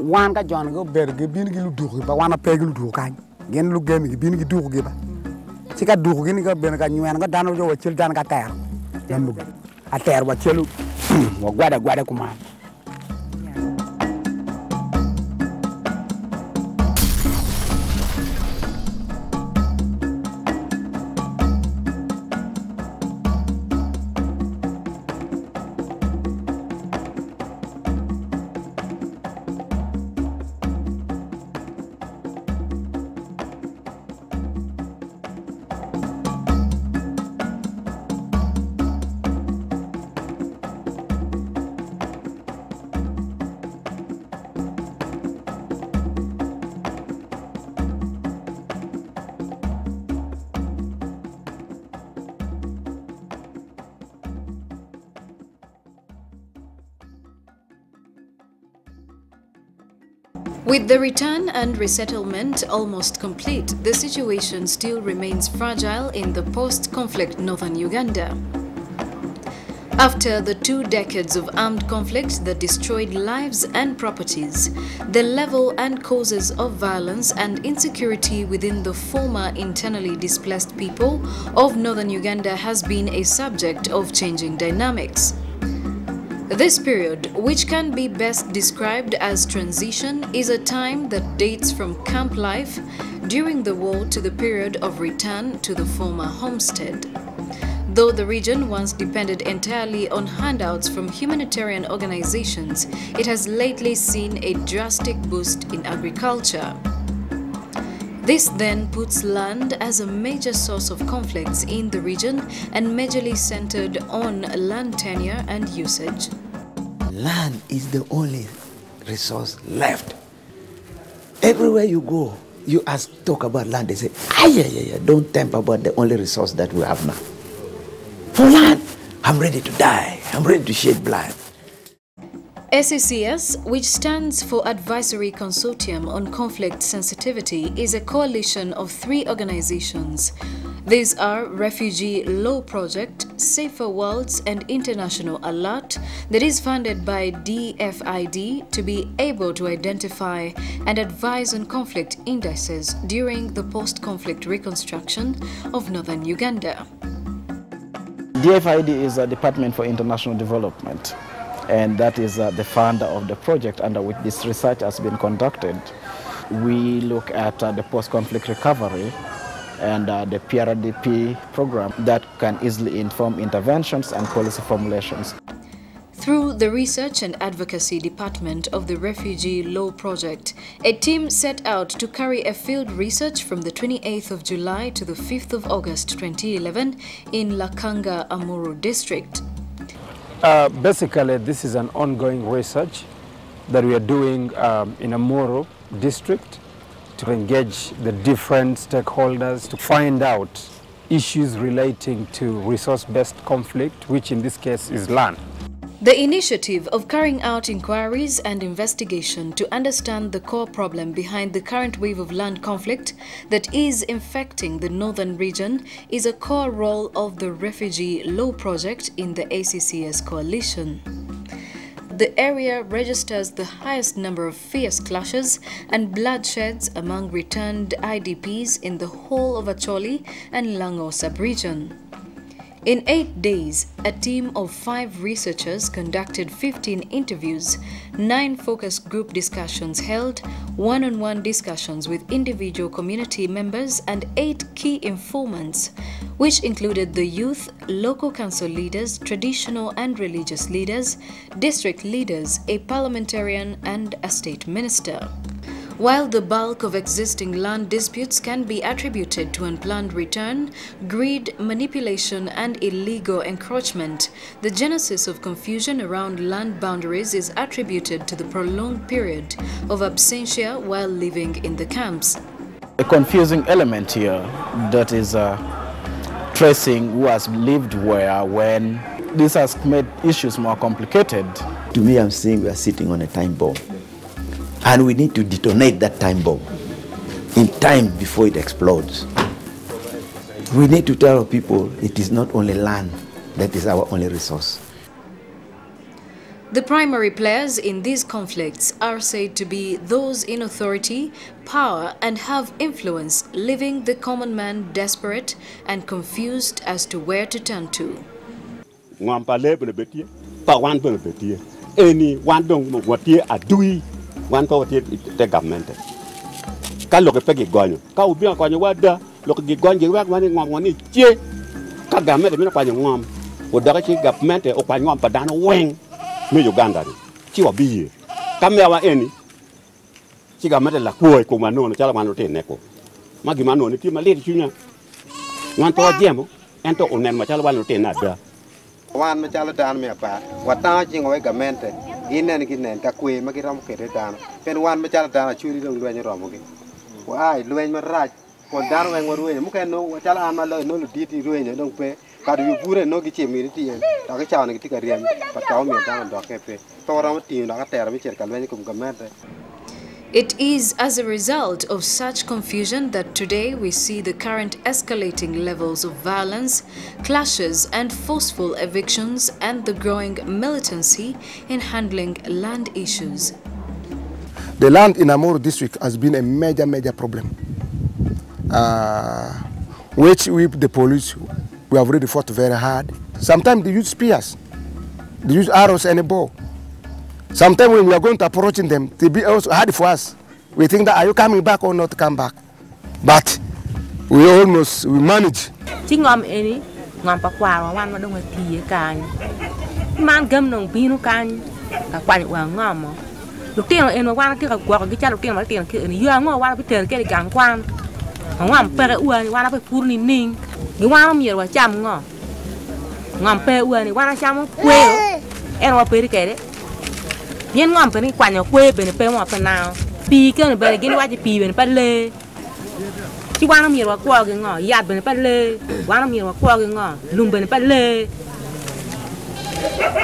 wan ka jon go ber ge bin gi lu duk ba wan pe gi lu duk kan gen lu gem gi bin gi duk gi ba. Ci ka duk gi ni ka ben ka nywen ka dan jo wachil dan ka ter. A ter wa chelu wa gwada gwada kuma With the return and resettlement almost complete, the situation still remains fragile in the post-conflict northern Uganda. After the two decades of armed conflict that destroyed lives and properties, the level and causes of violence and insecurity within the former internally displaced people of northern Uganda has been a subject of changing dynamics. This period, which can be best described as transition, is a time that dates from camp life during the war to the period of return to the former homestead. Though the region once depended entirely on handouts from humanitarian organizations, it has lately seen a drastic boost in agriculture. This then puts land as a major source of conflicts in the region and majorly centered on land tenure and usage. Land is the only resource left. Everywhere you go, you ask, talk about land, they say, ah, yeah, yeah, yeah, don't temper about the only resource that we have now. For land, I'm ready to die. I'm ready to shed blood. ACCS, which stands for Advisory Consortium on Conflict Sensitivity, is a coalition of three organizations. These are Refugee Law Project, Safer Worlds, and International Alert that is funded by DFID to be able to identify and advise on conflict indices during the post-conflict reconstruction of northern Uganda. DFID is a Department for International Development and that is uh, the founder of the project under which this research has been conducted. We look at uh, the post-conflict recovery and uh, the PRDP program that can easily inform interventions and policy formulations. Through the Research and Advocacy Department of the Refugee Law Project, a team set out to carry a field research from the 28th of July to the 5th of August 2011 in Lakanga Amuru district. Uh, basically, this is an ongoing research that we are doing um, in Amuru district to engage the different stakeholders to find out issues relating to resource-based conflict, which in this case is land. The initiative of carrying out inquiries and investigation to understand the core problem behind the current wave of land conflict that is infecting the northern region is a core role of the Refugee Law Project in the ACCS coalition. The area registers the highest number of fierce clashes and bloodsheds among returned IDPs in the whole of Acholi and Lango sub-region. In eight days, a team of five researchers conducted 15 interviews, nine focus group discussions held, one on one discussions with individual community members, and eight key informants, which included the youth, local council leaders, traditional and religious leaders, district leaders, a parliamentarian, and a state minister. While the bulk of existing land disputes can be attributed to unplanned return, greed, manipulation, and illegal encroachment, the genesis of confusion around land boundaries is attributed to the prolonged period of absentia while living in the camps. A confusing element here that is uh, tracing who has lived where when this has made issues more complicated. To me, I'm saying we are sitting on a time bomb. And we need to detonate that time bomb in time before it explodes. We need to tell people it is not only land that is our only resource. The primary players in these conflicts are said to be those in authority, power, and have influence, leaving the common man desperate and confused as to where to turn to. ngom pa le bele betie pa wan bele betie eni wan pa watie te government ka lo ke pe gonyo ka u ko nyo wada lo ke gi wa wan ngom ngoni che ka government mi kwa ngom o da ka government o ko ngom pa dan wen mi Uganda ni. Chi wa bi ka me wa eni chi government la ko ko ma no chala man te ne ko ma gi ma ni ti ma le ti nya wan to jemo en to onen ma chala wa no te na da. Wan ma chalo dan pa. Wa ta chi ngoi gamente inen ki nen ta kwe ma giromo kede dano. En wan machalo dano churi dong lweny oromogi ai lweny marach kod dano weng warwenyo muken chalo an maloyo noludit irwenyo dong pe kado yopure no gi chemi riti yen ya. ta tiyen to gichawni giti ka rieny pa tawo mien dano dok ke pe to waromo tiyo dok atero michiel ka lweny kum kamete It is as a result of such confusion that today we see the current escalating levels of violence, clashes, and forceful evictions, and the growing militancy in handling land issues. The land in Amuru district has been a major, major problem, uh, which we, the police, we have already fought very hard. Sometimes they use spears, they use arrows and a bow. Sometimes when we are going to approaching them, they be also hard for us. We think that are you coming back or not come back? But we almost we manage. Chỉ ngom eni ngom pa kwa wa wan ma dong ti kan. Man gam nong pi no kan. Ka kwa wa ngom. Lu tiên en wa wan ti ka kwa ki cha lu tiên ma tiên ki ni yo ngo wa pi ter ke gan kwan. Ngom pe ka wa wa na pe pur ni ning. Gi wa mi wa cham ngo. Ngom pe wa ni wa na cham kwe. En wa pe bien ngom kani kwanyo kwe bene pe mo panao pi ke ne bere gin waji pi bene palle chi wana mi wa kwa ge ngo yat bene palle wana mi wa kwa ge ngo lum bene palle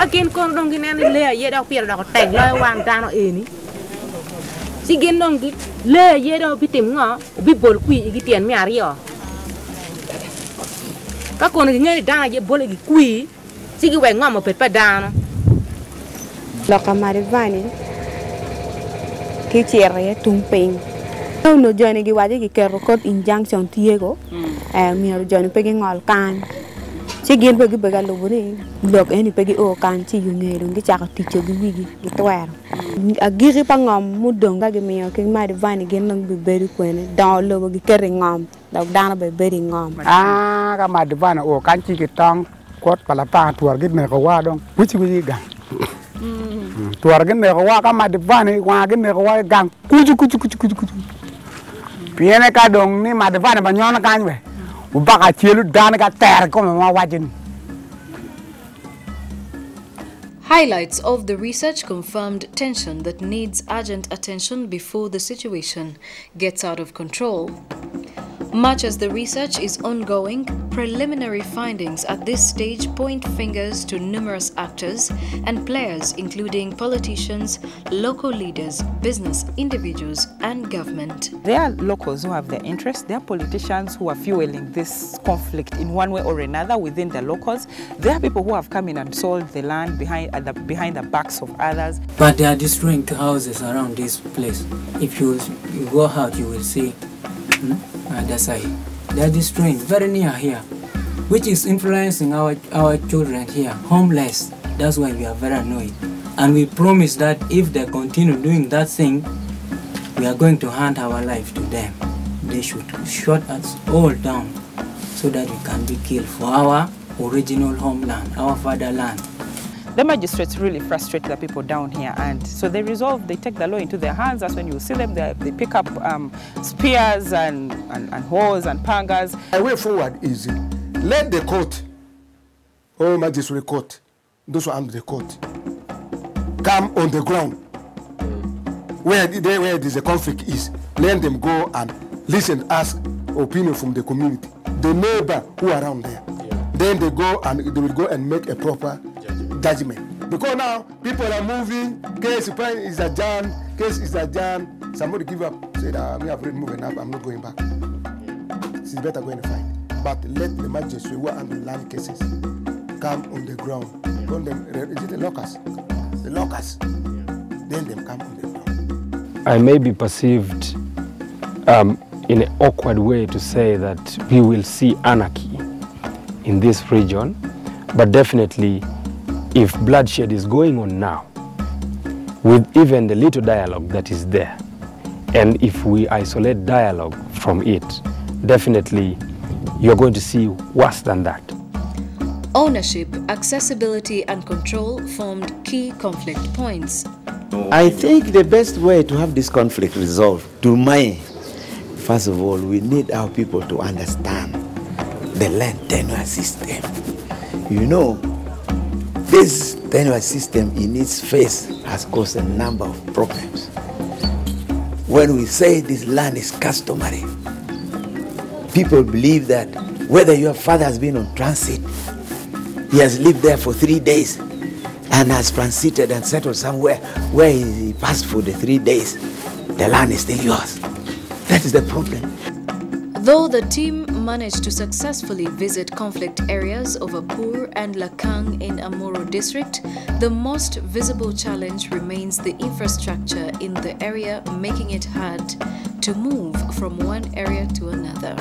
akin kon dong gin en le ye dok pier dok teng lo wang ta no eni si gin dong gi le ye do bi tim ngo bi bol kwi gi tien mi ario ka kon gi ngai da ye bol gi kwi si gi we ngo mo pet pa da no lokamari vani ki tumpeng. tung piny no joni gi waji giketo kod injunction tiego ar mm. eh, joni pe ging'ol kan. Ci gi pe galu alubo ni lok eni pe gi o kan ci yung'edo gichako ticho gi mudonga gi agiki pa ng'om mudong ka gimiyo ki mad van beri dong be bedo kwene. Dongo lobo giketo ng'om da na be beri ng'om. Ah ka mad van o kan ci tong kot palapang tuor gimeko wa dong. Wici wici gang ne ko wa ka ma divani wa gin ne ko wa gang. Piene ka dong ni ma divani ba nyona ka chielu dan ka ter ma wajin Highlights of the research confirmed tension that needs urgent attention before the situation gets out of control. Much as the research is ongoing, preliminary findings at this stage point fingers to numerous actors and players, including politicians, local leaders, business individuals, and government. There are locals who have their interests. There are politicians who are fueling this conflict in one way or another within the locals. There are people who have come in and sold the land behind, uh, the, behind the backs of others. But they are destroying houses around this place. If you, you go out, you will see hmm, other side. They are destroying very near here, which is influencing our, our children here, homeless. That's why we are very annoyed. And we promise that if they continue doing that thing, we are going to hand our life to them. They should shut us all down so that we can be killed for our original homeland, our fatherland. The magistrates really frustrate the people down here, and so they resolve, they take the law into their hands. That's when you see them, they, they pick up um, spears and, and, and hoes and pangas. The way forward is let the court, or magistrate court, those who are under the court, come on the ground where they, where there's a conflict is. Let them go and listen, ask opinion from the community, the neighbor who are around there. Then they go and they will go and make a proper judgment. Because now people are moving, case is a jam, case is a jam. Somebody give up, said, ah, me have already moving up, I'm not going back. It's better going to fight. But let the magistrate who handle land cases come on the ground. Call them, is it the locus? the locusts. Then them come on the ground. I may be perceived um, in an awkward way to say that we will see anarchy in this region, but definitely if bloodshed is going on now, with even the little dialogue that is there, and if we isolate dialogue from it, definitely you're going to see worse than that. Ownership, accessibility, and control formed key conflict points. I think the best way to have this conflict resolved, to my, first of all, we need our people to understand the land tenure system. You know, this tenure system in its face has caused a number of problems. When we say this land is customary, people believe that whether your father has been on transit, he has lived there for three days and has transited and settled somewhere where he passed for the three days, the land is still yours. That is the problem. Though the team managed to successfully visit conflict areas of Apaa and Lakang in Amuru district, the most visible challenge remains the infrastructure in the area, making it hard to move from one area to another.